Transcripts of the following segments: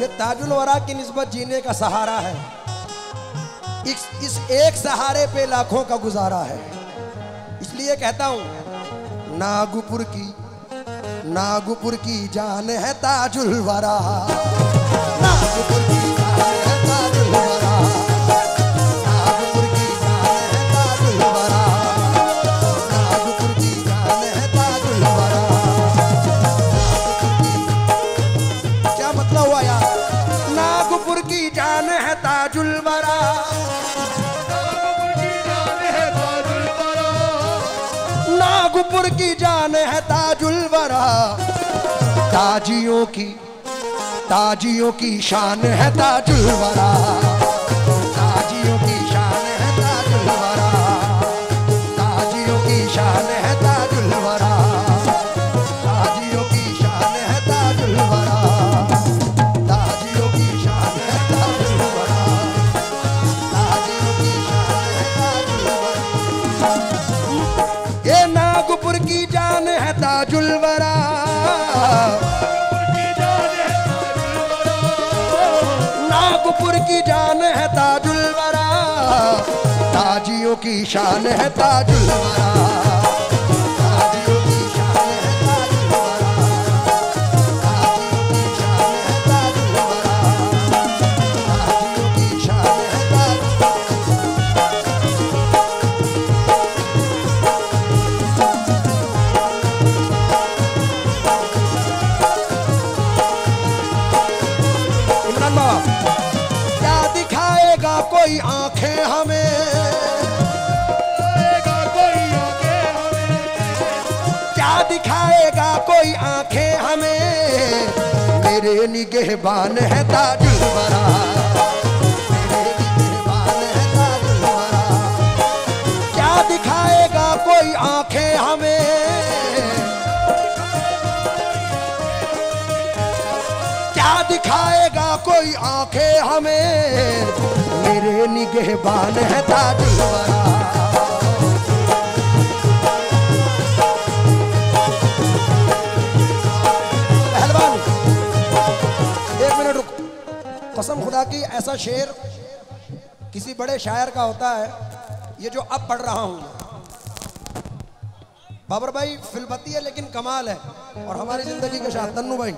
ये ताजुल वरा की नस्बत जीने का सहारा है। इस इस एक सहारे पे लाखों का गुजारा है। इसलिए कहता हूँ, नागपुर की नागपुर की जान है ताजुल वरा। की जान है ताजुल वरा। ताजियों की ताजियों की शान है ताजुल वरा। की शान है ताजुल वरा दिखाएगा कोई आँखें हमें। मेरे निगहबान है निगहबान है क्या दिखाएगा कोई आँखें हमें? क्या दिखाएगा कोई आँखें हमें? मेरे निगहबान है ताजुल वरा कसम खुदा की, ऐसा शेर किसी बड़े शायर का होता है, ये जो अब पढ़ रहा हूँ। बाबर भाई फिलबती है लेकिन कमाल है, और हमारी ज़िंदगी के साथ तन्नू भाई।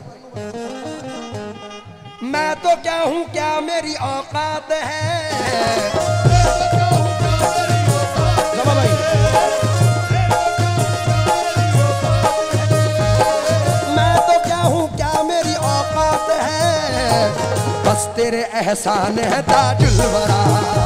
मैं तो क्या हूँ, क्या मेरी औकात है? तेरे एहसान है ताजुल वरा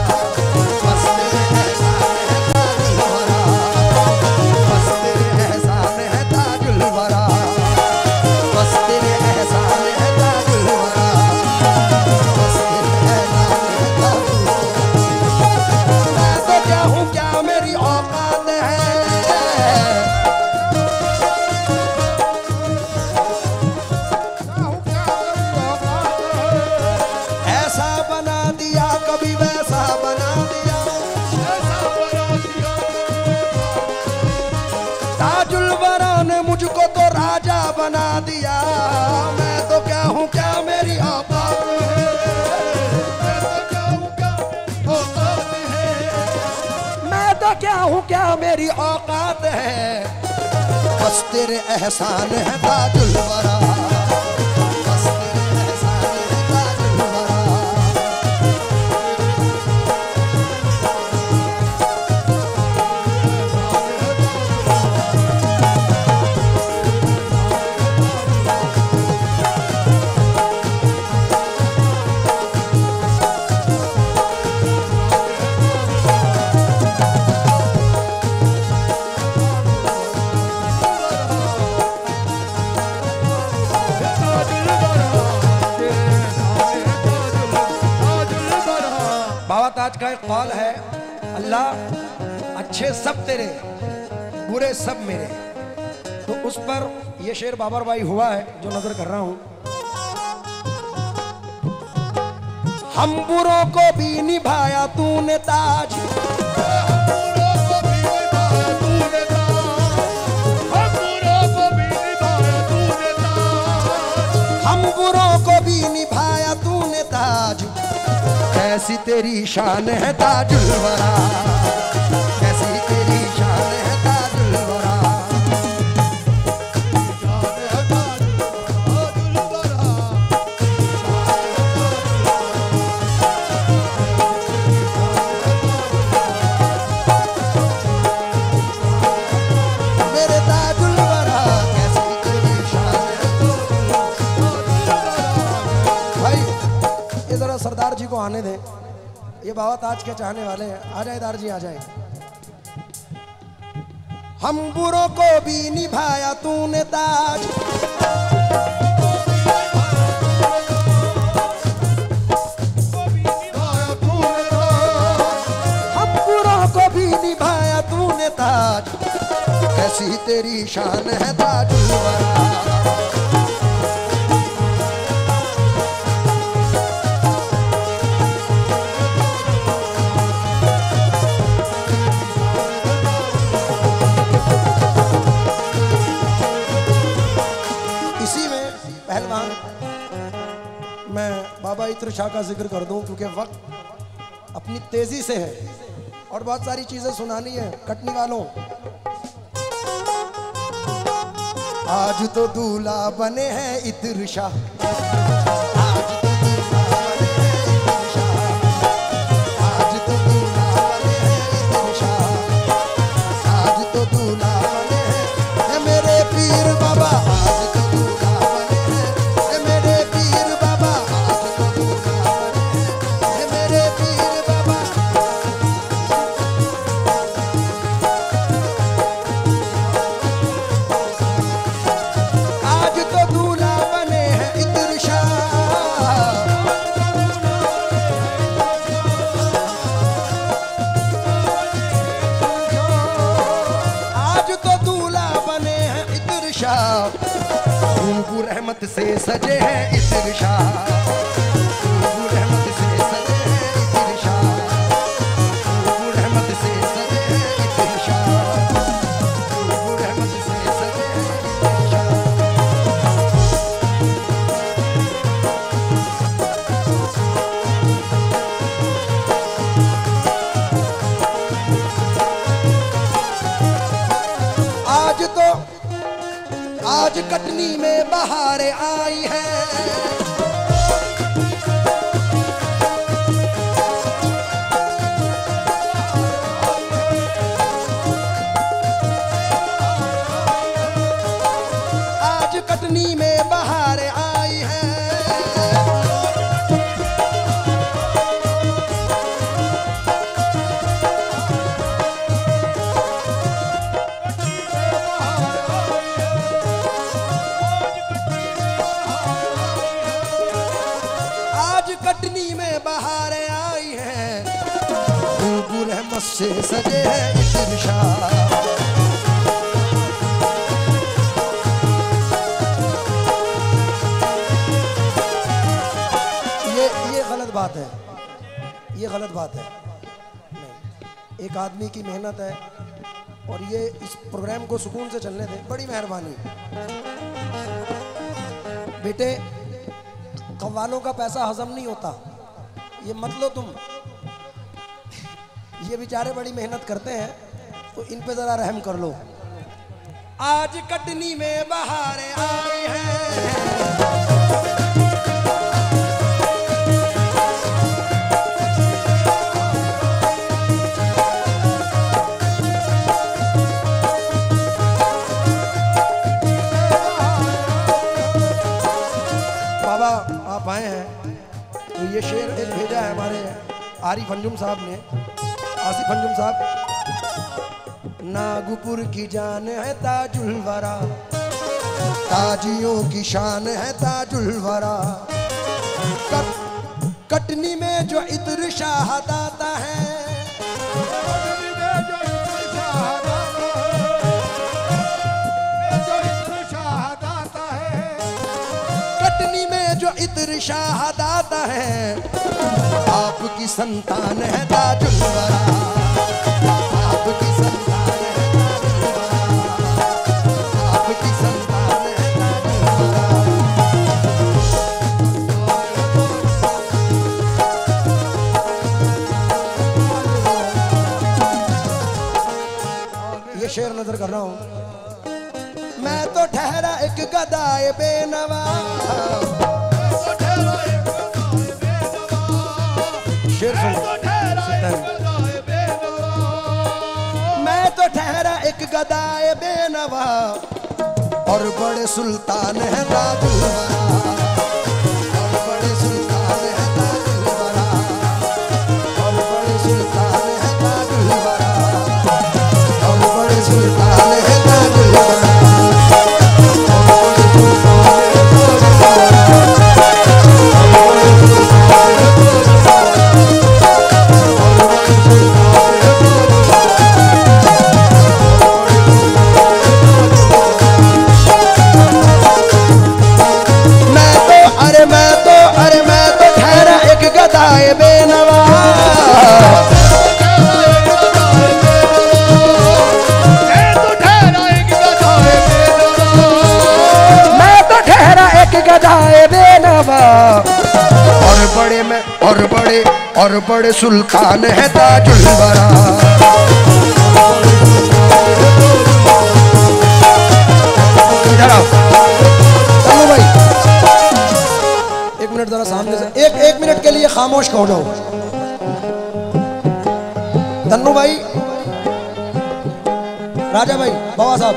मेरी औकात है। बस तेरे एहसान है ताजुल वरा तेरे, बुरे सब मेरे। तो उस पर ये शेर बाबर भाई हुआ है, जो नज़र कर रहा हूँ। हम बुरों को भी निभाया तूने ताज। हम बुरों को भी निभाया तूने ताज। कैसी तेरी शान है ताजुल ताज के चाहने वाले हैं। आ जाए दार जी आ जाए। हम बुरों को भी निभाया तूने ताज। हम बुरों को भी निभाया तूने ताज। कैसी तेरी शान है ताजुल बाबा शाह का ज़िक्र कर दूँ, क्योंकि वक्त अपनी तेज़ी से है और बहुत सारी चीज़ें सुनानी है। कटनी वालों आज तो दूल्हा बने हैं इतर शाह रहमत से सजे हैं इस शाह कटनी में बहार आई है। आज कटनी में बहार आई है। से सजे है ये ये गलत बात है। ये गलत बात है। नहीं, एक आदमी की मेहनत है और ये इस प्रोग्राम को सुकून से चलने दें। बड़ी मेहरबानी। बेटे, कव्वालों का पैसा हजम नहीं होता। ये मत लो तुम। ये बेचारे बड़ी मेहनत करते हैं तो इन पे जरा रहम कर लो। आज कटनी में बहार आई है। बाबा आप आए हैं तो ये शेर एक भेजा है हमारे आरिफ अंजुम साहब ने। आसिफ अंजुम साहब। नागपुर की जान है ताजुल वरा। ताजियों की शान है ताजुल वरा। कट, कटनी में जो इत्र शाहदाता है। कटनी में जो इत्र शाहदाता है। आपकी संतान है ताजुल वरा। शेर सुनो। मैं तो ठहरा एक गदाए बेनवा और बड़े सुल्तान है ताजुलवरा बेनवा और बड़े में, और बड़े और बड़े सुल्तान है ताजुल बरा। एक मिनट सामने से, एक एक मिनट के लिए खामोश हो जाओ। तन्नू भाई, राजा भाई, बाबा साहब,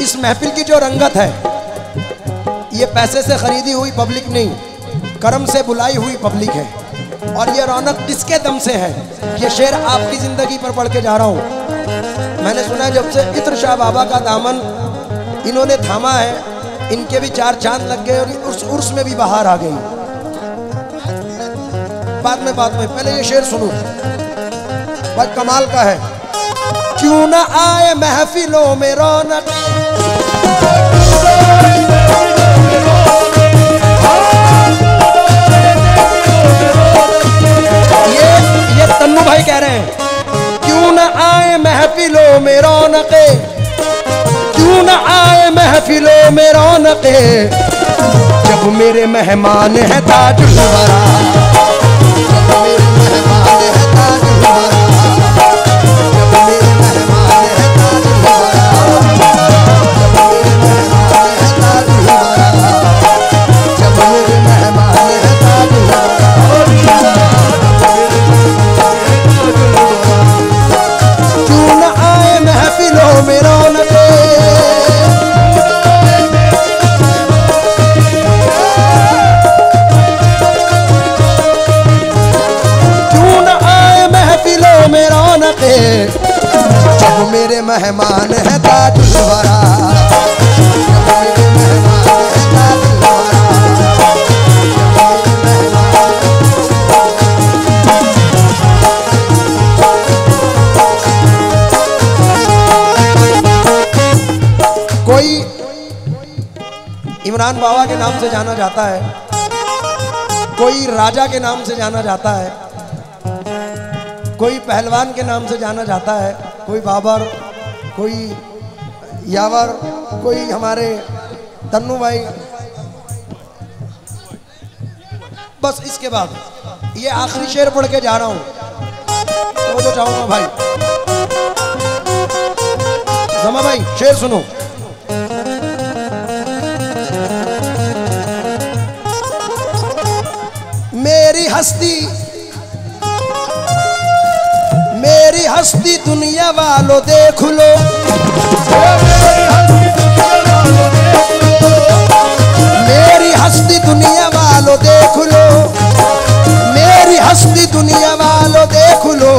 इस महफिल की जो रंगत है ये पैसे से खरीदी हुई पब्लिक नहीं, कर्म से बुलाई हुई पब्लिक है। और ये रौनक किसके दम से है? ये शेर आपकी ज़िंदगी पर पढ़ के जा रहा हूँ। मैंने सुना है जब से इत्र शाह बाबा का दामन इन्होंने थामा है, इनके भी चार चाँद लग गए और उस उर्स में भी बाहर आ गई। बाद में बाद में, पहले ये शेर सुनो। भाई कमाल का है। क्यों ना आए महफिलों में रौनक? में जब मेरे मेहमान है ताजुल वरा मेहमान है ताजुल वरा कोई इमरान बाबा के नाम से जाना जाता है, कोई राजा के नाम से जाना जाता है, कोई पहलवान के नाम से जाना जाता है, कोई बाबर कोई यावर, कोई हमारे तन्नू भाई। बस इसके बाद, ये आखिरी शेर पढ़ के जा रहा हूँ। तो तो चाहूँगा भाई। जमा भाई, शेर सुनो। मेरी हस्ती मेरी हस्ती दुनिया वालों देख लो। मेरी हस्ती दुनिया वालों देख लो। मेरी हस्ती दुनिया वालों देख लो।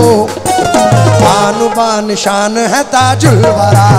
बान बान शान है ताजुल वरा।